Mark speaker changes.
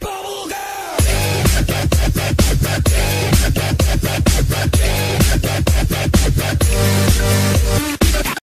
Speaker 1: bye.